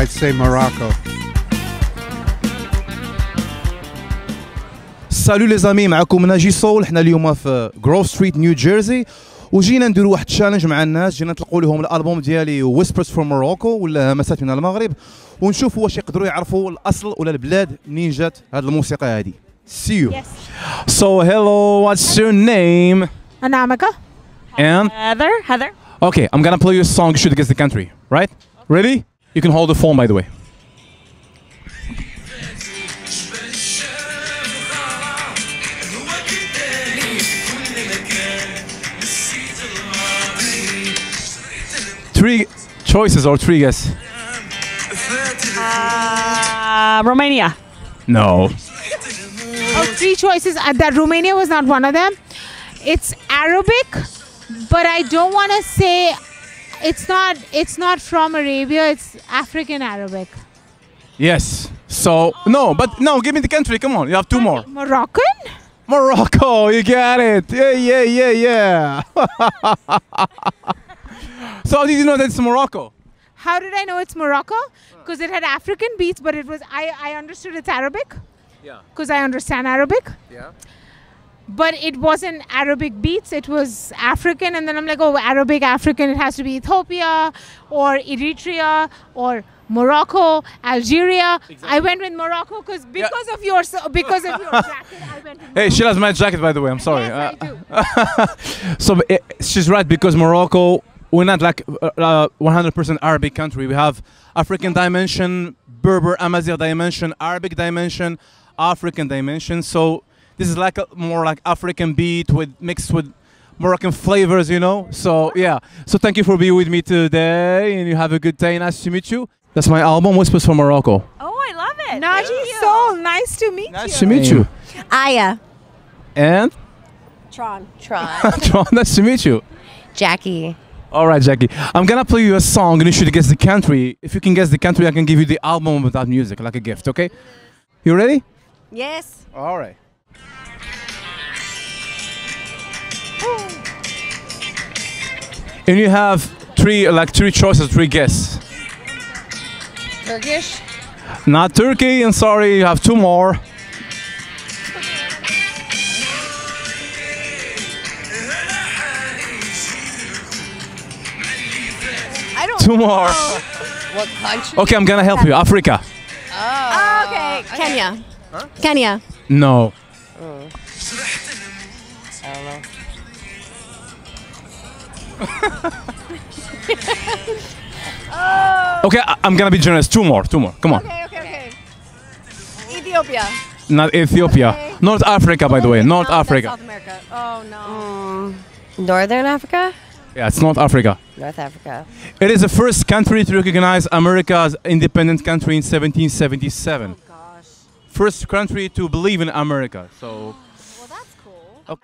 I'd say Morocco. سالو لي زامي معكم ناجي سول حنا اليوم في جروف ستريت نيو جيرسي وجينا نديروا واحد تشالنج مع الناس جينا نطلقوا لهم الألبوم ديالي ويسبرز فروم موروكو ولا همسات من المغرب ونشوفوا واش يقدروا يعرفوا الأصل ولا البلاد منين جات هذه الموسيقى هذه See you. Yes. So hello, what's your name? Anamika. And Heather. Heather. okay, I'm gonna play you a song. You should guess the country, right? Ready? You can hold the phone, by the way. Three choices or three guess? Uh, Romania. No. Oh, three choices. Uh, that Romania was not one of them. It's Arabic, but I don't want to say it's not. It's not from Arabia. It's African Arabic. Yes. So no, but no. Give me the country. Come on. You have two more. Moroccan. Morocco, you got it. Yeah, yeah, yeah, yeah. so how did you know that's Morocco? How did I know it's Morocco? Because it had African beats, but it was I. I understood it's Arabic. Yeah. Because I understand Arabic. Yeah. But it wasn't Arabic beats. It was African, and then I'm like, oh, Arabic, African. It has to be Ethiopia or Eritrea or Morocco, Algeria. I went with Morocco because because of your so- because of your jacket. I went. Hey, she has my jacket, by the way. I'm sorry. Yes, I Uh, so uh, she's right because Morocco, we're not like uh, uh, 100% Arabic country. We have African dimension, Berber, Amazigh dimension, Arabic dimension, African dimension. So this is like a more like African beat with mixed with Moroccan flavors, you know. So yeah. So thank you for being with me today, and you have a good day. Nice to meet you. That's my album, Whispers from Morocco. Oh, I love it. Naji Soul, nice to meet you. Nice to meet you. Aya. And Tron. Tron. John, nice to meet you. Jackie. All right, Jackie. I'm gonna play you a song, and you should guess the country. If you can guess the country, I can give you the album without music, like a gift. Okay? You ready? Yes. All right. And you have three, like three choices, three guess. Turkish. Not Turkey, and sorry, you have two more. I don't Two more. What country? Okay, I'm gonna help you. Africa. Oh, oh okay. Kenya. Kenya. No. Mm. I don't know. Okay, I- I'm gonna be generous. Two more. Two more. Come on. Okay, okay, okay. Ethiopia. Not Ethiopia. North Africa, by the way. North No, Africa. South America. Oh no. Mm. Northern Africa. Yeah, it's North Africa. North Africa. It is the first country to recognize America as independent country in 1777. Gosh. First country to believe in America. So Well, that's cool.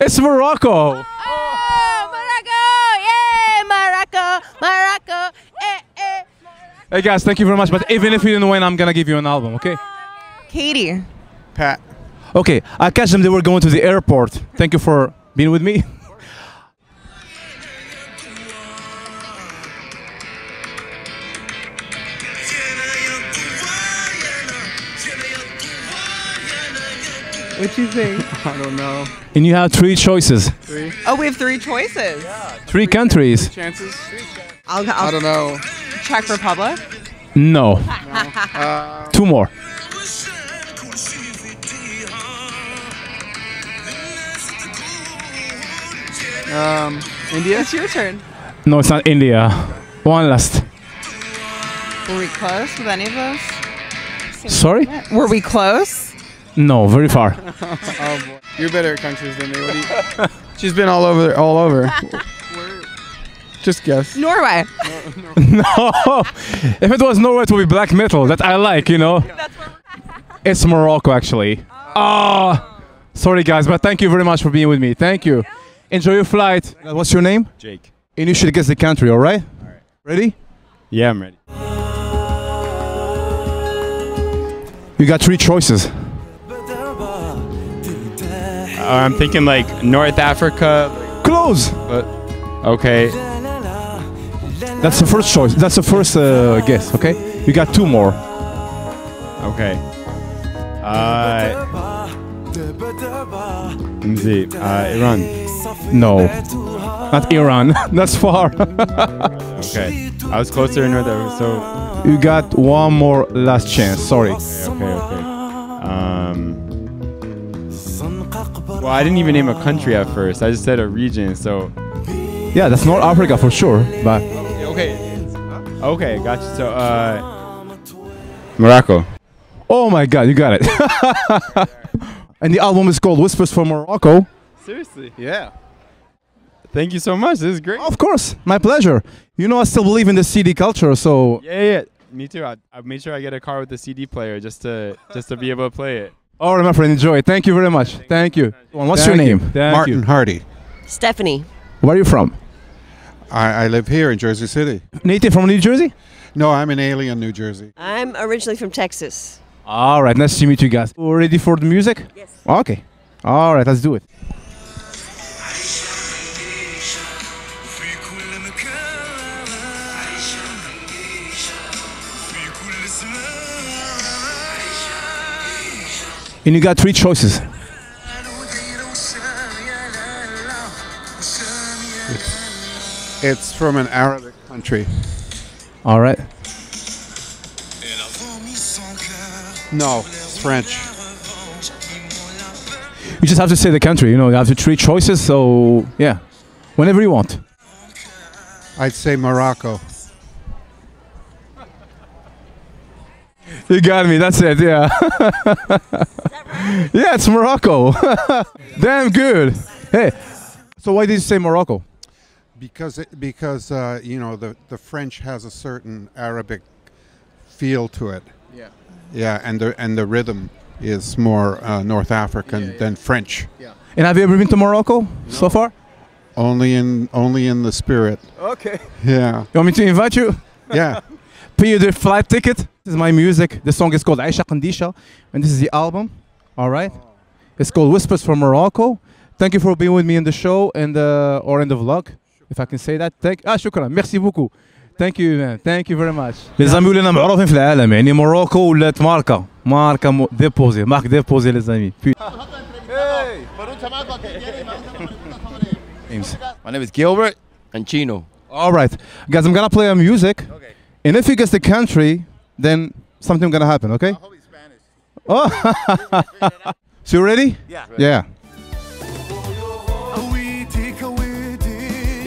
it's Morocco. Oh, Morocco! Yay, Morocco! Morocco! Eh, eh. Hey guys, thank you very much. But even if you didn't win, I'm gonna give you an album, okay? Katie. Pat. Okay, I catch them. They were going to the airport. Thank you for being with me. What do you think? I don't know. And you have three choices, Three. Oh, we have three choices. Yeah, three countries. chances? I'll, I I'll don't know. Czech Republic. No, Uh, two more. um, India? It's your turn. No, it's not India. One last. Were we close with any of those? Sorry? Were we close? No, very far. Oh boy. You're better at countries than me. What you? She's been all over, all over. Just guess. Norway. no. If it was Norway, it would be black metal that I like, you know. It's Morocco, actually. Oh. Ah. Sorry, guys, but thank you very much for being with me. Thank you. Enjoy your flight. What's your name? Jake. And you should guess the country, all right? All right. Ready? Yeah, I'm ready. You got three choices. Uh, I'm thinking like North Africa, Close. but okay. That's the first choice. That's the first uh, guess, okay? You got two more. Okay. Uh, let see. Uh, Iran. No, not Iran. That's far. Okay. I was closer in North Africa, so you got one more last chance. Sorry. Okay. okay, okay. Um. Well, I didn't even name a country at first. I just said a region. So Yeah, that's North Africa for sure. But okay. Okay, gotcha. So uh, Morocco. oh my God, you got it. and the album is called Whispers from Morocco. Seriously. Yeah. Thank you so much. This is great. Of course, my pleasure. You know, I still believe in the CD culture, so. Yeah, yeah. Me too. I, I made sure I get a car with a CD player just to just to be able to play it. All right, my friend, enjoy. Thank you very much. Thank you. What's your Thank you. name? Thank Martin you. Hardy. Stephanie. Where are you from? I, I live here in Jersey City. Native from New Jersey? No, I'm an alien, New Jersey. I'm originally from Texas. All right, nice to meet you guys. Ready for the music? Yes. Okay. All right, let's do it. And you got three choices. It's from an Arabic country. All right. No, it's French. You just have to say the country. You know, you have the three choices. So yeah, whenever you want. I'd say Morocco. You got me. That's it. Yeah. yeah, it's Morocco. Damn good. Hey, so why did you say Morocco? Because it, because uh, you know the, the French has a certain Arabic feel to it. Yeah. Yeah, and the and the rhythm is more uh, North African than French. Yeah. And have you ever been to Morocco so far? Only in only in the spirit. Okay. Yeah. You want me to invite you? Yeah. Pay you the flight ticket. This is my music. The song is called Aisha Kandisha, and this is the album. All right. It's called Whispers from Morocco. Thank you for being with me in the show and uh, or in the vlog, if I can say that. Thank ah شكرا. Merci beaucoup. Thank you man. Thank you very much. لي زامي ولينا معروفين في العالم يعني موروكو ولات ماركا ماركا مو- ديبوزي مارك ديبوزي لي زامي. Names. My name is Gilbert and Chino. All right, guys, I'm gonna play a music. Okay. And if you guess the country, then something gonna happen. Okay. Oh. so you ready? Yeah. Yeah.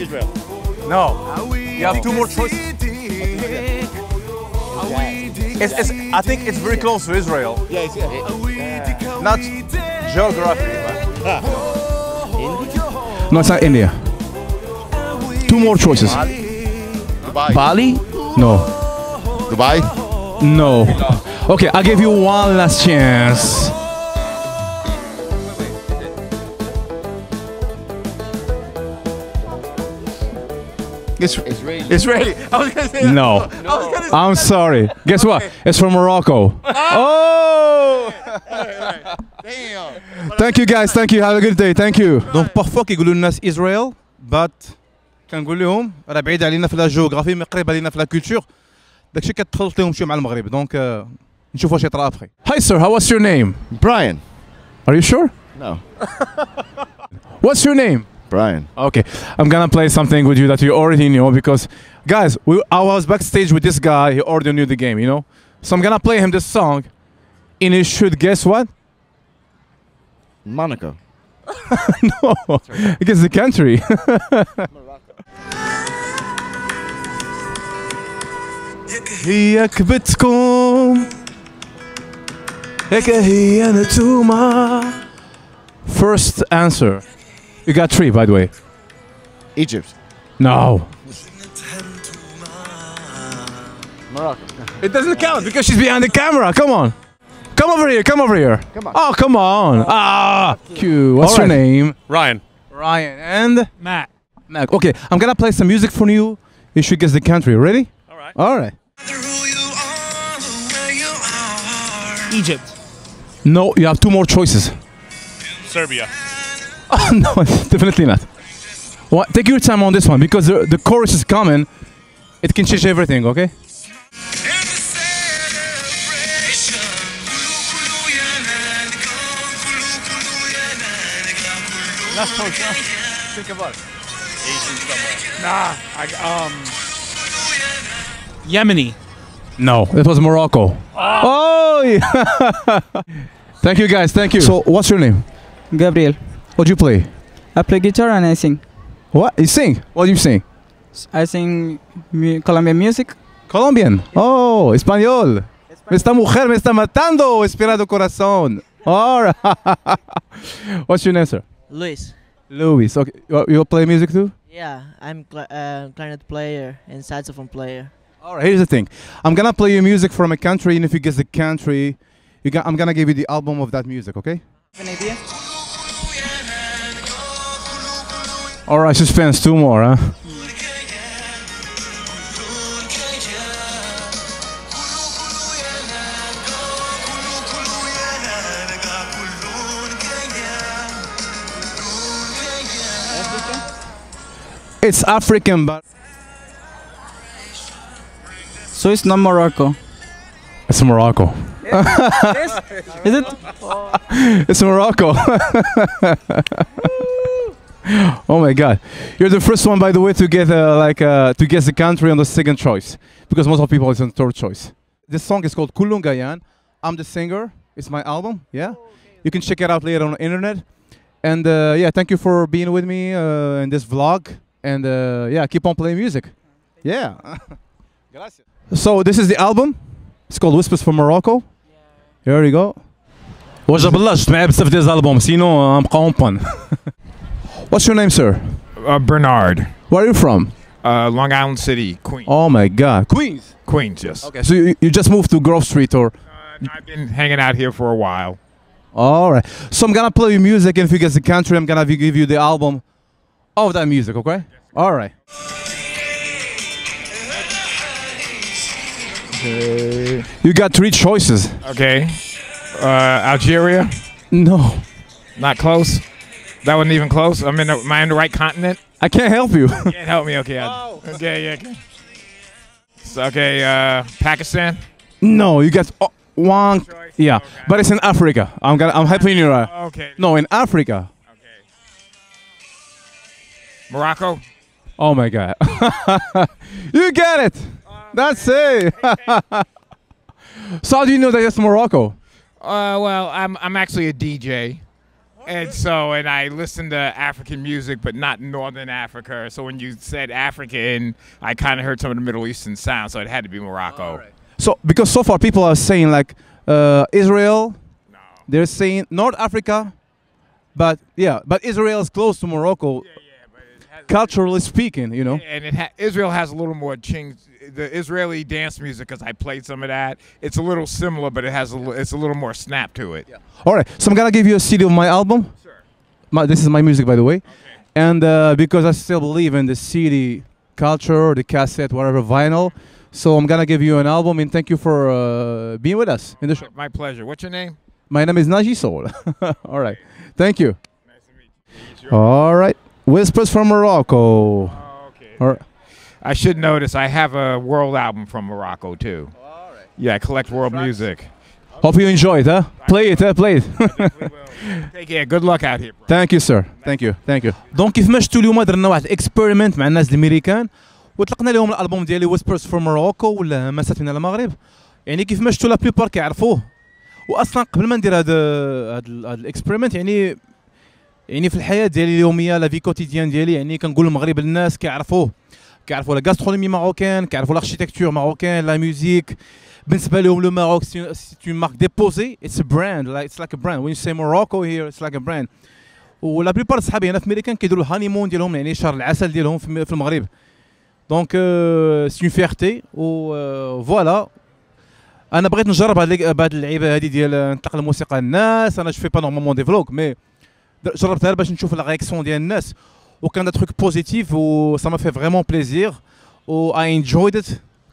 Israel. No. You have two more choices. It's, it's, I think it's very close to Israel. Yeah, it's, yeah. Not geography. No, it's not India. Two more choices. Dubai. Bali? No. Dubai. No. Okay, I'll give you one last chance. It's Israeli. Israeli. I was gonna say No. I'm sorry. Guess what? It's from Morocco. Oh! Damn. Thank you guys. Thank you. Have a good day. Thank you. Donc parfois كيقولوا للناس Israel but كنقول لهم راه بعيد علينا في لا جيوغرافي مي قريب علينا في لا كولتور داكشي كتخلط لهم شويه مع المغرب دونك آه، نشوف واش يطرا ابخي. Hi sir, how what's your name? Brian. Are you sure? No. What's your name? Brian. Okay, I'm gonna play something with you that you already know because, guys, we, I was backstage with this guy. He already knew the game, you know. So I'm gonna play him this song, and he should guess what? Monaco. no, guess the country. هي كبتكم هيك هي نتوما First answer. You got three, by the way. Egypt. No. Morocco. It doesn't count because she's behind the camera. Come on. Come over here. Come over here. Come on. Oh, come on. Ah. Q. What's your name? Ryan. Ryan. And? Matt. Mac. Okay, I'm gonna play some music for you. You should guess the country. Ready? All right. All right. Egypt. No, you have two more choices. Serbia. Oh, no, definitely not. Well, take your time on this one because the, the chorus is coming. It can change everything, okay? Last choice, huh? Think about it. Asian. Nah, I, um... Yemeni. No, it was Morocco. Oh, yeah. thank you guys. Thank you. So, what's your name? Gabriel. What do you play? I play guitar and I sing. What? You sing? What do you sing? I sing mu- Colombian music. Colombian. Oh, español. Me está mujer, me está matando, esperado corazón. All right. What's your name, sir? Luis. Luis. Okay. You, you play music too? Yeah, I'm cl- uh, clarinet player and saxophone player. All right. Here's the thing. I'm gonna play you music from a country, and if you guess the country, I'm gonna give you the album of that music. Okay? An idea? All right. Suspense. Two more, huh? It's African, but So it's not Morocco. it's Morocco. Is it? it's Morocco. oh my God! You're the first one, by the way, to get uh, like uh, to guess the country on the second choice, because most of people it's on third choice. This song is called Kulungayan. I'm the singer. It's my album. Yeah, you can check it out later on the internet. And uh, yeah, thank you for being with me uh, in this vlog. And uh, yeah, keep on playing music. Yeah. so this is the album. It's called Whispers from Morocco. Here we go. وجب الله جبت معايا بزاف ديال الالبوم سينو مقومبن What's your name, sir? uh, Bernard. Where are you from? Uh, Long Island City, Queens. Oh my God, Queens. Queens, yes. Okay, so you, you just moved to Grove Street, or? I've been hanging out here for a while. All right. So I'm gonna play you music, and if you guess the country, I'm gonna give you the album of that music. Okay? All right. You got three choices. Okay. Uh, Algeria? No. Not close? That wasn't even close? I'm in the, am I in the right continent? I can't help you. Can't help me, okay. I- Okay, yeah, okay. So, okay, uh, Pakistan? no, you got oh, one. Yeah, but it's in Africa. I'm gonna. I'm helping you. Uh, Okay. No, in Africa. Okay. Morocco? Oh my God. you get it. That's it. so how do you know that it's Morocco? Uh, well, I'm I'm actually a DJ, and so and I listen to African music, but not Northern Africa. So when you said African, I kind of heard some of the Middle Eastern sounds, so it had to be Morocco. So because so far people are saying like uh, Israel, they're saying North Africa, but yeah, but Israel is close to Morocco. Culturally speaking, you know. And it ha- Israel has a little more ching. The Israeli dance music, because I played some of that, it's a little similar, but it has a it's a little more snap to it. All right, so I'm gonna give you a CD of my album. My, this is my music, by the way, and uh, because I still believe in the CD culture, the cassette, whatever vinyl, so I'm gonna give you an album. And thank you for uh, being with us in the show. My pleasure. What's your name? My name is Naji Soul. All right, thank you. Nice to meet you. All right, Whispers from Morocco. All right. I should notice I have a world album from Morocco too. Yeah, I collect world music. Hope you enjoy it, huh? Play it, huh? Play it. Take care. Good luck out here. ثانك يو سير ثانك يو ثانك يو دونك كيف ما شفتوا اليوم درنا واحد اكسبيرمنت مع الناس الامريكان وطلقنا لهم الالبوم ديالي ويسبرز فور موروكو ولا مسات من المغرب يعني كيف ما شفتوا لا بليبار كيعرفوه واصلا قبل ما ندير هذا هذا الاكسبيرمنت يعني يعني في الحياة ديالي اليومية لا في كوتيديان ديالي يعني كنقول المغرب الناس كيعرفوه. كيعرفوا لا غاسترونومي ماروكان كيعرفوا الاركيتكتور ماروكان لا ميوزيك بالنسبة لهم لو ماروك سي اون مارك ديبوزي اتس براند اتس لايك براند وين سي موروكو هير اتس لايك براند ولا بليبار صحابي هنا في امريكان كيديروا الهانيمون ديالهم يعني شهر العسل ديالهم في المغرب دونك سي اون فيرتي و فوالا أنا بغيت نجرب هاد اللعيبه هادي ديال نطلق الموسيقى للناس. أنا جو في با نورمالمون دي فلوغ مي جربتها باش نشوف لا رياكسيون ديال الناس وكان تروك بوزيتيف و سا ما في فريمون بليزير و اي انجويد ات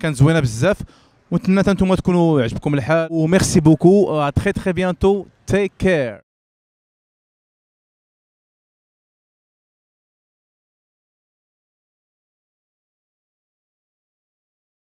كانت زوينه بزاف ونتمنى أنتم تكونوا عجبكم الحال وميرسي بوكو تري تري بيانتو تيك كير